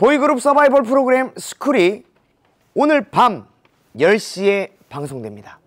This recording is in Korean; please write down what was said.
보이그룹 서바이벌 프로그램 스쿨이 오늘 밤 10시에 방송됩니다.